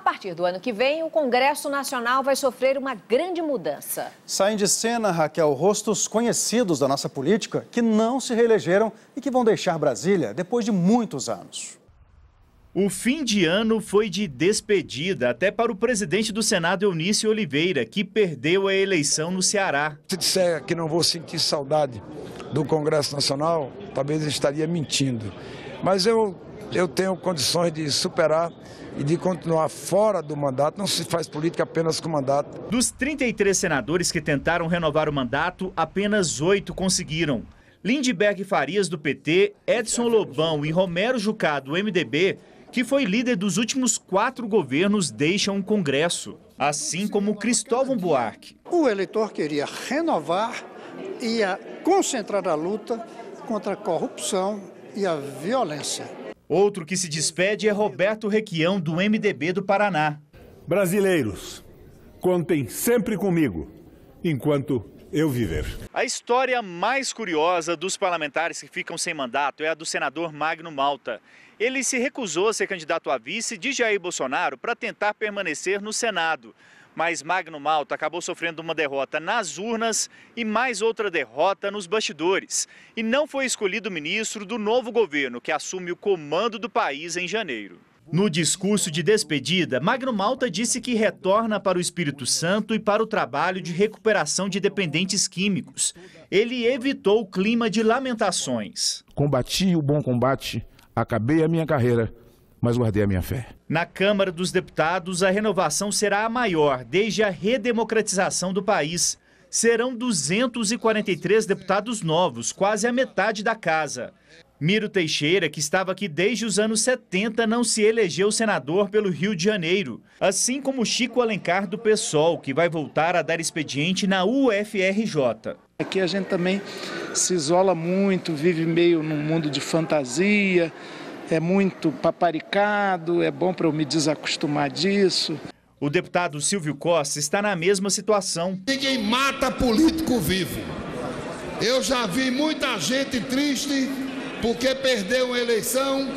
A partir do ano que vem, o Congresso Nacional vai sofrer uma grande mudança. Saem de cena, Raquel, rostos conhecidos da nossa política que não se reelegeram e que vão deixar Brasília depois de muitos anos. O fim de ano foi de despedida até para o presidente do Senado, Eunício Oliveira, que perdeu a eleição no Ceará. Se disser que não vou sentir saudade do Congresso Nacional, talvez estaria mentindo. Mas eu, eu tenho condições de superar e de continuar fora do mandato. Não se faz política apenas com mandato. Dos 33 senadores que tentaram renovar o mandato, apenas oito conseguiram. Lindbergh Farias, do PT, Edson Lobão e Romero Jucá, do MDB, que foi líder dos últimos quatro governos, deixam o Congresso. Assim como Cristóvão Buarque. O eleitor queria renovar e concentrar a luta contra a corrupção e a violência. Outro que se despede é Roberto Requião, do MDB do Paraná. Brasileiros, contem sempre comigo, enquanto eu viver. A história mais curiosa dos parlamentares que ficam sem mandato é a do senador Magno Malta. Ele se recusou a ser candidato a vice de Jair Bolsonaro para tentar permanecer no Senado mas Magno Malta acabou sofrendo uma derrota nas urnas e mais outra derrota nos bastidores. E não foi escolhido ministro do novo governo, que assume o comando do país em janeiro. No discurso de despedida, Magno Malta disse que retorna para o Espírito Santo e para o trabalho de recuperação de dependentes químicos. Ele evitou o clima de lamentações. Combati o bom combate, acabei a minha carreira mas guardei a minha fé. Na Câmara dos Deputados, a renovação será a maior desde a redemocratização do país. Serão 243 deputados novos, quase a metade da casa. Miro Teixeira, que estava aqui desde os anos 70, não se elegeu senador pelo Rio de Janeiro. Assim como Chico Alencar do PSOL, que vai voltar a dar expediente na UFRJ. Aqui a gente também se isola muito, vive meio num mundo de fantasia é muito paparicado, é bom para eu me desacostumar disso. O deputado Silvio Costa está na mesma situação. Ninguém mata político vivo. Eu já vi muita gente triste porque perdeu uma eleição,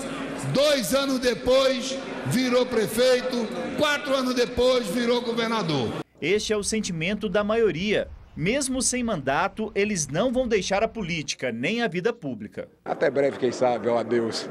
dois anos depois virou prefeito, quatro anos depois virou governador. Este é o sentimento da maioria. Mesmo sem mandato, eles não vão deixar a política nem a vida pública. Até breve, quem sabe, ó, adeus.